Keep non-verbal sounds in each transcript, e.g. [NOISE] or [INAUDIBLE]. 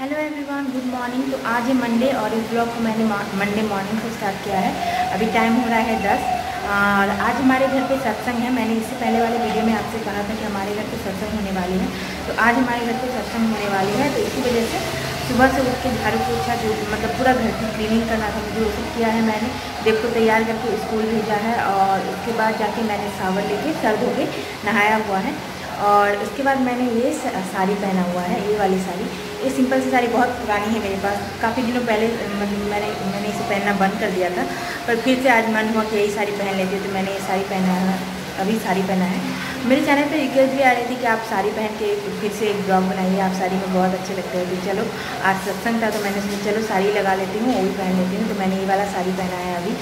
Hello everyone good morning तो आज है मंडे और इस ब्लॉग को मैंने मंडे मॉर्निंग से स्टार्ट किया है। अभी टाइम हो रहा है दस। और आज हमारे घर पे सत्संग है। मैंने इससे पहले वाले वीडियो में आपसे कहा था कि हमारे घर पे सत्संग होने वाली है। तो आज हमारे घर पे सत्संग होने वाली है। तो इसी वजह से सुबह से उठ के झाड़ू पोछा जो मतलब पूरा घर की क्लीनिंग करना था, मुझे वो किया है मैंने। देव को तैयार करके स्कूल भेजा है और उसके बाद जाके मैंने सावर लेके सर धो के नहाया हुआ है। और उसके बाद मैंने ये साड़ी पहना हुआ है, ये वाली साड़ी। ये सिंपल सी साड़ी बहुत पुरानी है मेरे पास। काफ़ी दिनों पहले मैंने मैंने इसे पहनना बंद कर दिया था। पर फिर से आज मन हुआ कि यही साड़ी पहन लेती तो मैंने ये साड़ी पहना है, अभी साड़ी पहना है। मेरे चैनल पे रिक्वेस्ट भी आ रही थी कि आप साड़ी पहन के फिर से एक ब्लॉग बनाइए, आप साड़ी में बहुत अच्छे लगते हैं। तो चलो, आज सत्संग था तो मैंने सोचा, चलो साड़ी लगा लेती हूँ, वो भी पहन लेती हूँ। तो मैंने ये वाला साड़ी पहना है अभी।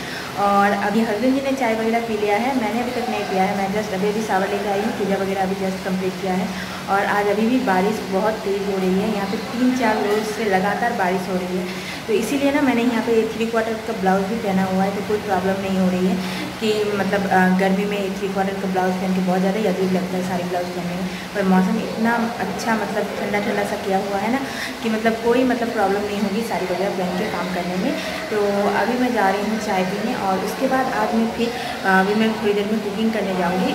और अभी हस्बैंड जी ने चाय वगैरह पी लिया है, मैंने अभी तक नहीं पिया है। मैं जस्ट अभी अभी सावर लेकर आई हूँ, पूजा वगैरह अभी जस्ट कंप्लीट किया है। और आज अभी भी बारिश बहुत तेज़ हो रही है, यहाँ पर तीन चार रोज़ से लगातार बारिश हो रही है। तो इसीलिए ना मैंने यहाँ पे थ्री क्वार्टर का ब्लाउज़ भी पहना हुआ है तो कोई प्रॉब्लम नहीं हो रही है। कि मतलब गर्मी में थ्री क्वार्टर का ब्लाउज़ पहन के बहुत ज़्यादा अजीब लगता है सारे ब्लाउज़ पहनने में। पर मौसम इतना अच्छा मतलब ठंडा ठंडा सा किया हुआ है ना, कि मतलब कोई मतलब प्रॉब्लम नहीं होगी साड़ी वगैरह पहन के काम करने में। तो अभी मैं जा रही हूँ चाय पीने और उसके बाद आज मैं फिर अभी मैं थोड़ी देर में कुकिंग करने जाऊँगी।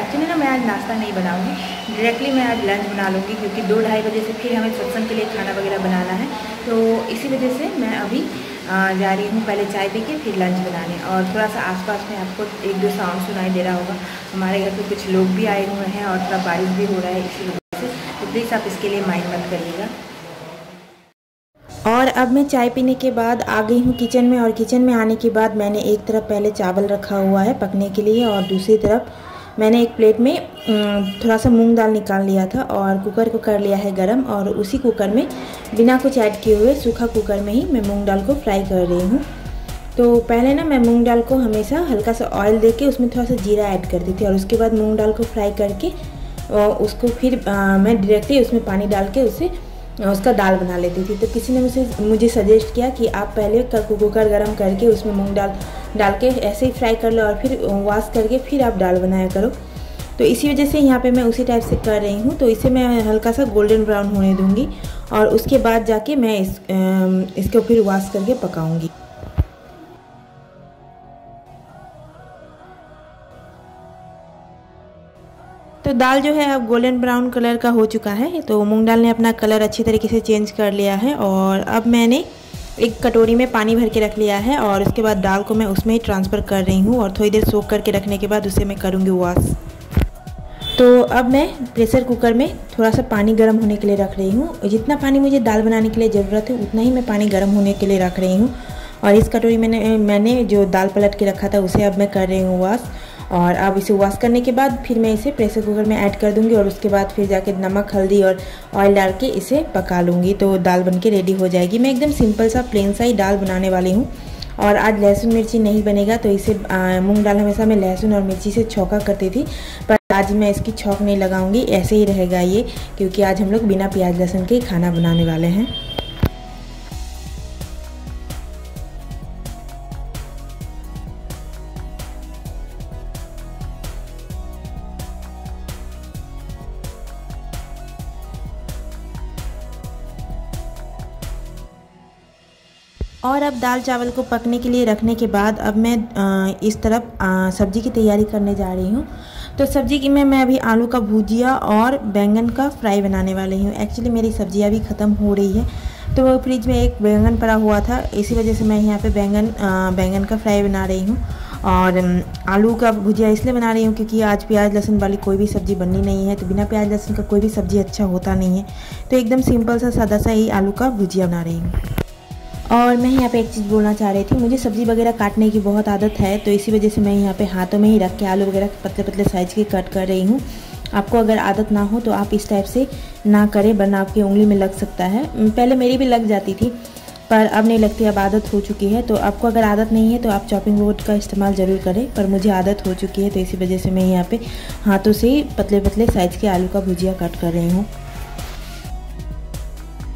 एक्चुअली ना, मैं आज नाश्ता नहीं बनाऊँगी। डायरेक्टली मैं आज लंच बना लूँगी क्योंकि दो ढाई बजे से फिर हमें सत्संग के लिए खाना वगैरह बनाना है। तो इसी वजह से मैं अभी जा रही हूँ। पहले चाय पी के, फिर लंच बनाने। और थोड़ा सा आसपास में आपको एक दो साउंड सुनाई दे रहा होगा। हमारे घर पे कुछ लोग भी आए हुए हैं और थोड़ा बारिश भी हो रहा है इसी वजह से। तो प्लीज़ आप इसके लिए माइंड मत करिएगा। और अब मैं चाय पीने के बाद आ गई हूँ किचन में। और किचन में आने के बाद मैंने एक तरफ़ पहले चावल रखा हुआ है पकने के लिए और दूसरी तरफ़ मैंने एक प्लेट में थोड़ा सा मूंग दाल निकाल लिया था और कुकर को कर लिया है गरम और उसी कुकर में बिना कुछ ऐड किए हुए सूखा कुकर में ही मैं मूंग दाल को फ्राई कर रही हूँ। तो पहले ना मैं मूंग दाल को हमेशा हल्का सा ऑयल दे के उसमें थोड़ा सा जीरा ऐड करती थी और उसके बाद मूंग दाल को फ्राई करके उसको फिर आ, मैं डायरेक्टली उसमें पानी डाल के उसे उसका दाल बना लेती थी। तो किसी ने मुझे मुझे सजेस्ट किया कि आप पहले कुकर गर्म करके उसमें मूंग दाल डाल के ऐसे ही फ्राई कर लो और फिर वॉश करके फिर आप दाल बनाया करो। तो इसी वजह से यहाँ पे मैं उसी टाइप से कर रही हूँ। तो इसे मैं हल्का सा गोल्डन ब्राउन होने दूँगी और उसके बाद जाके मैं इस इसको फिर वॉश करके पकाऊँगी। तो दाल जो है अब गोल्डन ब्राउन कलर का हो चुका है तो मूंग दाल ने अपना कलर अच्छी तरीके से चेंज कर लिया है और अब मैंने एक कटोरी में पानी भर के रख लिया है और उसके बाद दाल को मैं उसमें ही ट्रांसफ़र कर रही हूँ और थोड़ी देर सोख करके रखने के बाद उसे मैं करूँगी वॉश। तो अब मैं प्रेशर कुकर में थोड़ा सा पानी गर्म होने के लिए रख रही हूँ। जितना पानी मुझे दाल बनाने के लिए ज़रूरत है, उतना ही मैं पानी गर्म होने के लिए रख रही हूँ। और इस कटोरी में मैंने जो दाल पलट के रखा था, उसे अब मैं कर रही हूँ वॉश। और अब इसे वॉश करने के बाद फिर मैं इसे प्रेशर कुकर में ऐड कर दूँगी और उसके बाद फिर जाके नमक, हल्दी और ऑयल डाल के इसे पका लूँगी। तो दाल बन के रेडी हो जाएगी। मैं एकदम सिंपल सा प्लेन सा ही दाल बनाने वाली हूँ। और आज लहसुन मिर्ची नहीं बनेगा तो इसे मूंग दाल हमेशा मैं लहसुन और मिर्ची से छौका करती थी। पर आज मैं इसकी छौक नहीं लगाऊँगी, ऐसे ही रहेगा ये, क्योंकि आज हम लोग बिना प्याज, लहसुन के खाना बनाने वाले हैं। और अब दाल चावल को पकने के लिए रखने के बाद अब मैं इस तरफ़ सब्ज़ी की तैयारी करने जा रही हूँ। तो सब्ज़ी की में मैं अभी आलू का भुजिया और बैंगन का फ्राई बनाने वाली हूँ। एक्चुअली मेरी सब्ज़ियाँ भी ख़त्म हो रही है। तो वो फ्रिज में एक बैंगन पड़ा हुआ था। इसी वजह से मैं यहाँ पे बैंगन बैंगन का फ्राई बना रही हूँ। और आलू का भुजिया इसलिए बना रही हूँ क्योंकि आज प्याज, लहसुन वाली कोई भी सब्ज़ी बननी नहीं है। तो बिना प्याज, लहसुन का कोई भी सब्ज़ी अच्छा होता नहीं है। तो एकदम सिंपल सा, सादा सा ही आलू का भुजिया बना रही हूँ। और मैं यहाँ पे एक चीज़ बोलना चाह रही थी, मुझे सब्ज़ी वगैरह काटने की बहुत आदत है तो इसी वजह से मैं यहाँ पे हाथों में ही रख के आलू वगैरह पतले पतले साइज़ के कट कर रही हूँ। आपको अगर आदत ना हो तो आप इस टाइप से ना करें, वरना आपकी उंगली में लग सकता है। पहले मेरी भी लग जाती थी, पर अब नहीं लगती, अब आदत हो चुकी है। तो आपको अगर आदत नहीं है तो आप चॉपिंग बोर्ड का इस्तेमाल ज़रूर करें, पर मुझे आदत हो चुकी है तो इसी वजह से मैं यहाँ पे हाथों से पतले पतले साइज़ के आलू का भुजिया कट कर रही हूँ।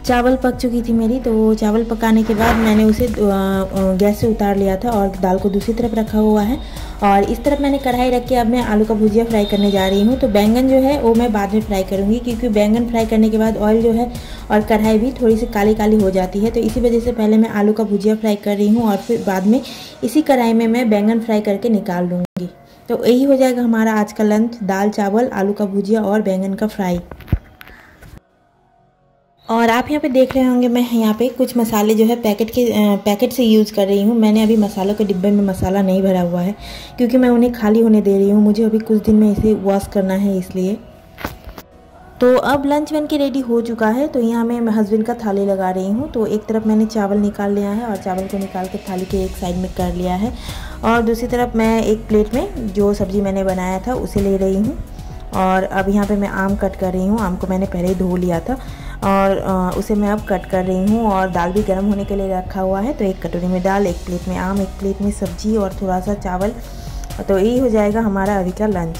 चावल पक चुकी थी मेरी तो चावल पकाने के बाद मैंने उसे गैस से उतार लिया था और दाल को दूसरी तरफ़ रखा हुआ है। और इस तरफ़ मैंने कढ़ाई रख के अब मैं आलू का भुजिया फ्राई करने जा रही हूँ। तो बैंगन जो है, वो मैं बाद में फ्राई करूँगी, क्योंकि बैंगन फ्राई करने के बाद ऑयल जो है और कढ़ाई भी थोड़ी सी काली काली हो जाती है। तो इसी वजह से पहले मैं आलू का भुजिया फ्राई कर रही हूँ और फिर बाद में इसी कढ़ाई में मैं बैंगन फ्राई करके निकाल लूँगी। तो यही हो जाएगा हमारा आज का लंच दाल, चावल, आलू का भुजिया और बैंगन का फ्राई। और आप यहाँ पे देख रहे होंगे, मैं यहाँ पे कुछ मसाले जो है पैकेट के पैकेट से यूज़ कर रही हूँ। मैंने अभी मसालों के डिब्बे में मसाला नहीं भरा हुआ है, क्योंकि मैं उन्हें खाली होने दे रही हूँ। मुझे अभी कुछ दिन में इसे वॉश करना है इसलिए। तो अब लंच बन के रेडी हो चुका है। तो यहाँ मैं हस्बैंड का थाली लगा रही हूँ। तो एक तरफ़ मैंने चावल निकाल लिया है और चावल को निकाल के थाली के एक साइड में कर लिया है। और दूसरी तरफ़ मैं एक प्लेट में जो सब्ज़ी मैंने बनाया था, उसे ले रही हूँ। और अब यहाँ पे मैं आम कट कर रही हूँ। आम को मैंने पहले ही धो लिया था। और उसे मैं अब कट कर रही हूँ और दाल भी गर्म होने के लिए रखा हुआ है। तो एक कटोरी में दाल, एक प्लेट में आम, एक प्लेट में सब्ज़ी और थोड़ा सा चावल। तो यही हो जाएगा हमारा अभी का लंच।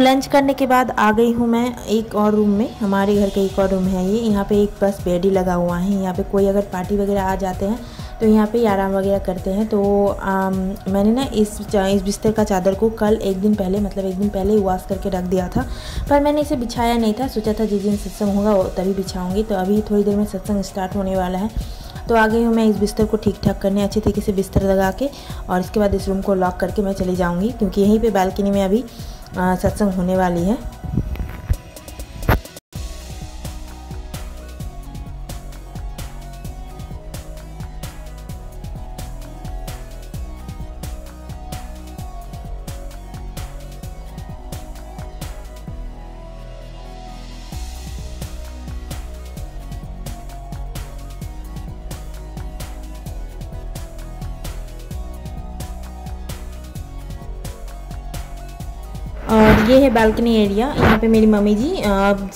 लंच करने के बाद आ गई हूँ मैं एक और रूम में। हमारे घर का एक और रूम है ये। यहाँ पे एक बस बेड ही लगा हुआ है। यहाँ पे कोई अगर पार्टी वगैरह आ जाते हैं तो यहाँ पे आराम वगैरह करते हैं। तो आम, मैंने ना इस इस बिस्तर का चादर को कल एक दिन पहले मतलब एक दिन पहले ही वॉश करके रख दिया था। पर मैंने इसे बिछाया नहीं था। सोचा था जिस दिन सत्संग होगा तभी बिछाऊँगी। तो अभी थोड़ी देर में सत्संग स्टार्ट होने वाला है। तो आ गई हूँ मैं इस बिस्तर को ठीक ठाक करने अच्छे तरीके से बिस्तर लगा के और इसके बाद इस रूम को लॉक करके मैं चली जाऊँगी। क्योंकि यहीं पर बालकनी में अभी सत्संग होने वाली है। और ये है बालकनी एरिया। यहाँ पे मेरी मम्मी जी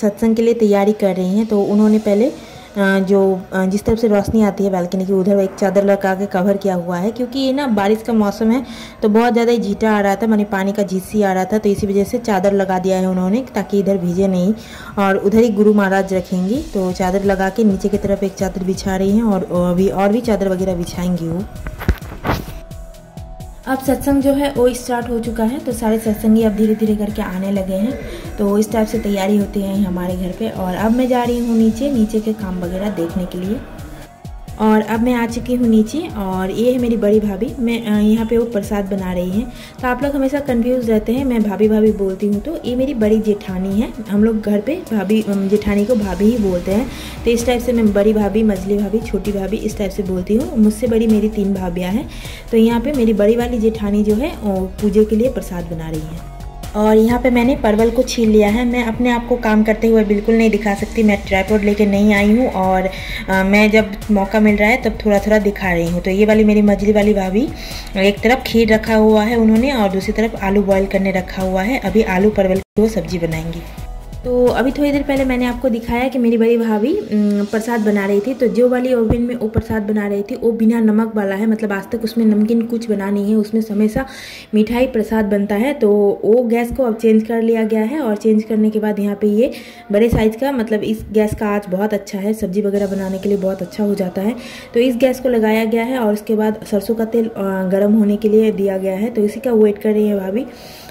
सत्संग के लिए तैयारी कर रही हैं। तो उन्होंने पहले जो जिस तरफ़ से रोशनी आती है बालकनी की, उधर एक चादर लगा के कवर किया हुआ है। क्योंकि ये ना बारिश का मौसम है तो बहुत ज़्यादा झीटा आ रहा था, मैंने पानी का झीसी आ रहा था। तो इसी वजह से चादर लगा दिया है उन्होंने, ताकि इधर भीजे नहीं। और उधर ही गुरु महाराज रखेंगी। तो चादर लगा के नीचे की तरफ़ एक चादर बिछा रही हैं और अभी और भी चादर वगैरह बिछाएँगी वो। अब सत्संग जो है, वो स्टार्ट हो चुका है तो सारे सत्संगी अब धीरे धीरे करके आने लगे हैं। तो इस टाइप से तैयारी होती है हमारे घर पे। और अब मैं जा रही हूँ नीचे नीचे के काम वगैरह देखने के लिए। और अब मैं आ चुकी हूँ नीचे और ये है मेरी बड़ी भाभी। मैं यहाँ पे वो प्रसाद बना रही हैं। तो आप लोग हमेशा कंफ्यूज रहते हैं, मैं भाभी भाभी बोलती हूँ तो ये मेरी बड़ी जेठानी है। हम लोग घर पे भाभी जेठानी को भाभी ही बोलते हैं। तो इस टाइप से मैं बड़ी भाभी मछली भाभी, छोटी भाभी इस टाइप से बोलती हूँ। मुझसे बड़ी मेरी तीन भाभियाँ हैं। तो यहाँ पर मेरी बड़ी वाली जेठानी जो है पूजे के लिए प्रसाद बना रही है। और यहाँ पे मैंने परवल को छील लिया है। मैं अपने आप को काम करते हुए बिल्कुल नहीं दिखा सकती। मैं ट्राईपोड लेके नहीं आई हूँ और आ, मैं जब मौका मिल रहा है तब थोड़ा थोड़ा दिखा रही हूँ। तो ये वाली मेरी मजली वाली भाभी एक तरफ़ खीर रखा हुआ है उन्होंने और दूसरी तरफ़ आलू बॉयल करने रखा हुआ है। अभी आलू परवल की वो सब्ज़ी बनाएँगी। तो अभी थोड़ी देर पहले मैंने आपको दिखाया कि मेरी बड़ी भाभी प्रसाद बना रही थी। तो जो वाली ओवन में वो प्रसाद बना रही थी, वो बिना नमक वाला है। मतलब आज तक उसमें नमकीन कुछ बना नहीं है। उसमें हमेशा मिठाई, प्रसाद बनता है। तो वो गैस को अब चेंज कर लिया गया है और चेंज करने के बाद यहाँ पे ये बड़े साइज़ का मतलब इस गैस का आज बहुत अच्छा है। सब्ज़ी वगैरह बनाने के लिए बहुत अच्छा हो जाता है। तो इस गैस को लगाया गया है और उसके बाद सरसों का तेल गर्म होने के लिए दिया गया है। तो इसी का वेट कर रही है भाभी।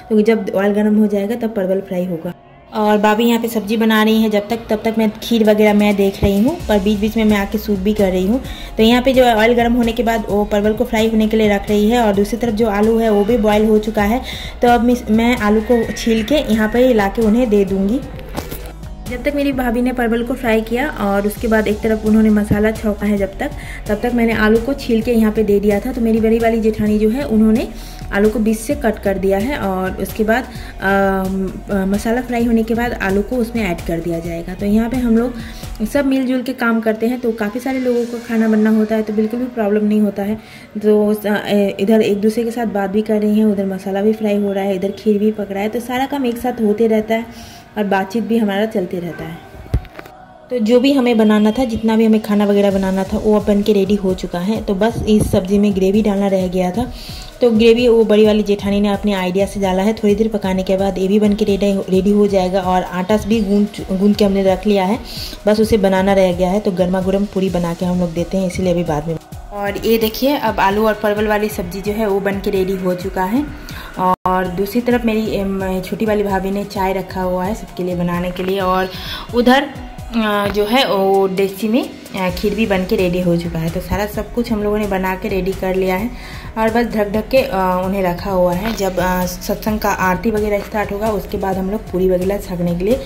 तो जब ऑयल गर्म हो जाएगा, तब परवल फ्राई होगा। और भाभी यहाँ पे सब्ज़ी बना रही हैं। जब तक, तब तक मैं खीर वगैरह मैं देख रही हूँ, पर बीच बीच में मैं आके सूप भी कर रही हूँ। तो यहाँ पे जो ऑयल गर्म होने के बाद वो परवल को फ्राई होने के लिए रख रही है और दूसरी तरफ़ जो आलू है वो भी बॉयल हो चुका है। तो अब मैं आलू को छील के यहाँ पर ला उन्हें दे दूँगी। जब तक मेरी भाभी ने परवल को फ्राई किया और उसके बाद एक तरफ़ उन्होंने मसाला छौका है जब तक, तब तक मैंने आलू को छील के यहाँ पे दे दिया था। तो मेरी बड़ी वाली जेठानी जो है, उन्होंने आलू को बीच से कट कर दिया है और उसके बाद मसाला फ्राई होने के बाद आलू को उसमें ऐड कर दिया जाएगा। तो यहाँ पे हम लोग सब मिलजुल के काम करते हैं तो काफ़ी सारे लोगों को खाना बनना होता है तो बिल्कुल भी प्रॉब्लम नहीं होता है। तो इधर एक दूसरे के साथ बात भी कर रही हैं, उधर मसाला भी फ्राई हो रहा है, इधर खीर भी पक रहा है तो सारा काम एक साथ होते रहता है और बातचीत भी हमारा चलते रहता है। तो जो भी हमें बनाना था, जितना भी हमें खाना वगैरह बनाना था, वो बन के रेडी हो चुका है। तो बस इस सब्ज़ी में ग्रेवी डालना रह गया था। तो ग्रेवी, वो बड़ी वाली जेठानी ने अपने आइडिया से डाला है। थोड़ी देर पकाने के बाद ये भी बन के रेडी रेडी हो जाएगा और आटा भी गूंद गूंद के हमने रख लिया है। बस उसे बनाना रह गया है। तो गर्मा गर्म पूरी बना के हम लोग देते हैं, इसीलिए अभी बाद में। और ये देखिए, अब आलू और परवल वाली सब्ज़ी जो है, वो बन के रेडी हो चुका है। और दूसरी तरफ़ मेरी छोटी वाली भाभी ने चाय रखा हुआ है सबके लिए बनाने के लिए। और उधर जो है, वो डेक्सी में खीर भी बन के रेडी हो चुका है। तो सारा सब कुछ हम लोगों ने बना के रेडी कर लिया है और बस ढक ढक के उन्हें रखा हुआ है। जब सत्संग का आरती वगैरह स्टार्ट होगा, उसके बाद हम लोग पूरी वगैरह छकने के लिए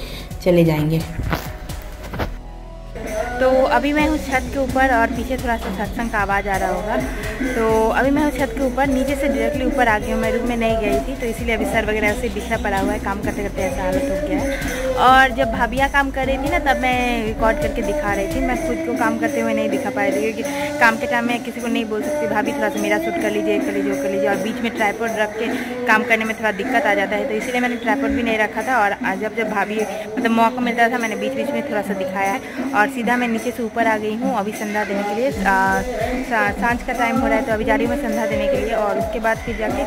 चले जाएँगे। तो अभी मैं हूँ छत के ऊपर और पीछे थोड़ा सा सत्संग का आवाज़ आ रहा होगा। तो अभी मैं हूँ छत के ऊपर, नीचे से डायरेक्टली ऊपर आ गई हूँ। मैं रूम में नहीं गई थी तो इसीलिए अभी सर वगैरह से बिछड़ा पड़ा हुआ है। काम करते करते ऐसा हालत हो गया है। और जब भाभिया काम कर रही थी ना, तब मैं रिकॉर्ड करके दिखा रही थी। मैं खुद को काम करते हुए नहीं दिखा पा रही थी, क्योंकि काम के टाइम में किसी को नहीं बोल सकती। भाभी थोड़ा सा मेरा शूट कर लीजिए कर लीजिए कर लीजिए। और बीच में ट्राईपोर्ड रख के काम करने में थोड़ा दिक्कत आ जाता है। तो इसीलिए मैंने ट्राईपोर्ड भी नहीं रखा था। और जब जब भाभी मतलब मौका मिलता था, मैंने बीच बीच में थोड़ा सा दिखाया है। और सीधा मैं नीचे से ऊपर आ गई हूँ। अभी संध्या देने के लिए साँझ का टाइम हो रहा है तो अभी जा रही हूँ मैं संध्या देने के लिए और उसके बाद फिर जाके,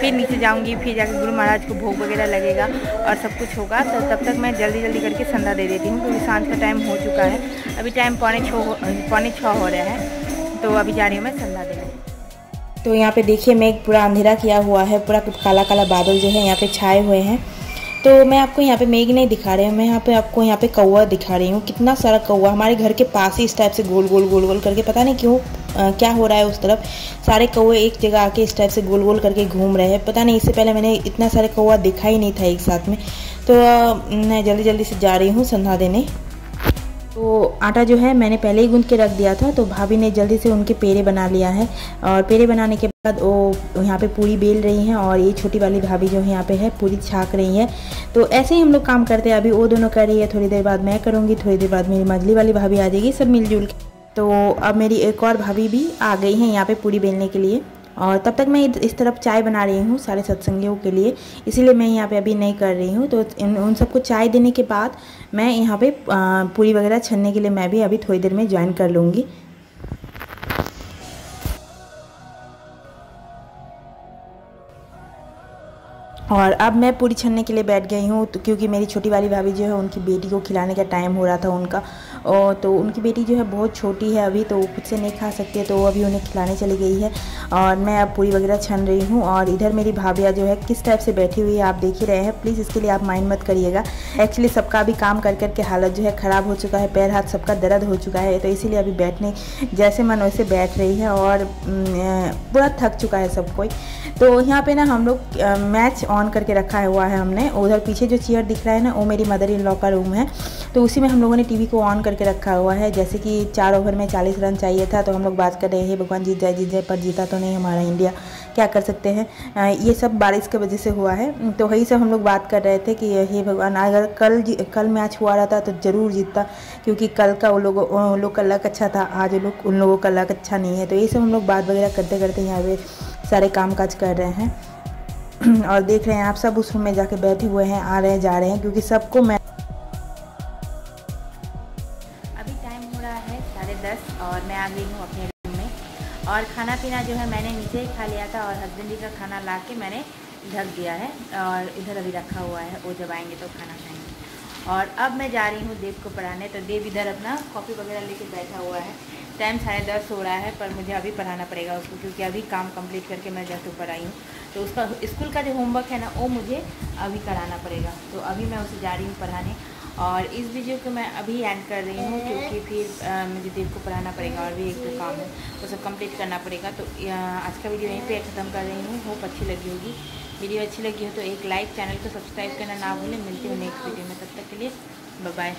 फिर नीचे जाऊँगी, फिर जाके गुरु महाराज को भोग वगैरह लगेगा और सब कुछ होगा। तो तब तक मैं जल्दी जल्दी करके संध्या दे देती हूँ, क्योंकि साँझ का टाइम हो चुका है। अभी टाइम पौने छः पौने छः हो रहा है तो अभी जा रही हूँ मैं संध्या देने। तो यहाँ पे देखिए मेघ पूरा अंधेरा किया हुआ है, पूरा काला काला बादल जो है यहाँ पे छाए हुए हैं। तो मैं आपको यहाँ पे मेघ नहीं दिखा रही हूँ मैं यहाँ पे आपको यहाँ पे कौआ दिखा रही हूँ। कितना सारा कौआ हमारे घर के पास ही इस टाइप से गोल गोल गोल गोल करके पता नहीं क्यों आ, क्या हो रहा है उस तरफ़। सारे कौए एक जगह आके इस टाइप से गोल गोल करके घूम रहे हैं। पता नहीं इससे पहले मैंने इतना सारे कौआ दिखा ही नहीं था एक साथ में। तो मैं जल्दी जल्दी से जा रही हूँ संधा देने। तो आटा जो है मैंने पहले ही गूंद के रख दिया था तो भाभी ने जल्दी से उनके पेड़े बना लिया है। और पेड़े बनाने के बाद वो यहाँ पे पूरी बेल रही हैं और ये छोटी वाली भाभी जो यहाँ पे है, पूरी छाक रही है। तो ऐसे ही हम लोग काम करते हैं। अभी वो दोनों कर रही है, थोड़ी देर बाद मैं करूँगी, थोड़ी देर बाद मेरी मजली वाली भाभी आ जाएगी, सब मिलजुल के। तो अब मेरी एक और भाभी भी आ गई हैं यहाँ पे पूरी बेलने के लिए। और तब तक मैं इस तरफ़ चाय बना रही हूँ सारे सत्संगियों के लिए। इसीलिए मैं यहाँ पे अभी नहीं कर रही हूँ। तो इन, उन सबको चाय देने के बाद मैं यहाँ पे पूरी वगैरह छनने के लिए मैं भी अभी थोड़ी देर में ज्वाइन कर लूँगी। और अब मैं पूरी छनने के लिए बैठ गई हूँ तो क्योंकि मेरी छोटी वाली भाभी जो है, उनकी बेटी को खिलाने का टाइम हो रहा था उनका। और तो उनकी बेटी जो है, बहुत छोटी है अभी तो वो खुद से नहीं खा सकती है तो वो अभी उन्हें खिलाने चली गई है। और मैं अब पूरी वगैरह छन रही हूँ और इधर मेरी भाभिया जो है, किस टाइप से बैठी हुई है, आप देख ही रहे हैं। प्लीज़ इसके लिए आप माइंड मत करिएगा। एक्चुअली सबका भी काम कर करके हालत जो है, ख़राब हो चुका है, पैर हाथ सबका दर्द हो चुका है तो इसीलिए अभी बैठने, जैसे मन वैसे बैठ रही है और पूरा थक चुका है सब कोई। तो यहाँ पर ना हम लोग मैच ऑन करके रखा हुआ है हमने। उधर पीछे जो चेयर दिख रहा है ना, वो मेरी मदर इन लॉ का रूम है। तो उसी में हम लोगों ने टीवी को ऑन करके रखा हुआ है। जैसे कि चार ओवर में चालीस रन चाहिए था तो हम लोग बात कर रहे हैं भगवान जीत जाए जीत जाए, पर जीता तो नहीं हमारा इंडिया क्या कर सकते हैं? ये सब बारिश की वजह से हुआ है। तो वही सब हम लोग बात कर रहे थे कि, हे भगवान, अगर कल कल मैच हुआ रहता तो ज़रूर जीतता, क्योंकि कल का उन लोगों उन लोग का लक अच्छा था, आज लोग, उन लोगों का लक अच्छा नहीं है। तो ये सब हम लोग बात वगैरह करते करते यहाँ पे सारे काम काज कर रहे हैं। [CLEARS THROAT] और देख रहे हैं आप सब, उस रूम में जाके बैठे हुए हैं, आ रहे हैं, जा रहे हैं, क्योंकि सबको मैं अभी टाइम हो रहा है साढ़े दस और मैं आ गई हूँ अपने रूम में। और खाना पीना जो है मैंने नीचे ही खा लिया था और हस्बैंड जी का खाना ला के मैंने ढक दिया है और इधर अभी रखा हुआ है, वो जब आएँगे तो खाना खाएँगे। और अब मैं जा रही हूँ देव को पढ़ाने तो देव इधर अपना कॉफ़ी वगैरह लेके बैठा हुआ है। टाइम साढ़े दस हो रहा है पर मुझे अभी पढ़ाना पड़ेगा उसको क्योंकि अभी काम कंप्लीट करके मैं जस्ट ऊपर आई हूँ तो उसका स्कूल का जो होमवर्क है ना वो मुझे अभी कराना पड़ेगा। तो अभी मैं उसे जा रही हूँ पढ़ाने। और इस वीडियो को मैं अभी एंड कर रही हूँ क्योंकि फिर आ, मुझे देव को पढ़ाना पड़ेगा और भी एक दो काम है वो सब कंप्लीट करना पड़ेगा। तो आज का वीडियो यहीं पे ख़त्म कर रही हूँ। होप अच्छी लगी होगी। वीडियो अच्छी लगी हो तो एक लाइक चैनल को सब्सक्राइब करना ना भूलें। मिलती हूँ नेक्स्ट वीडियो में। तब तक के लिए बाय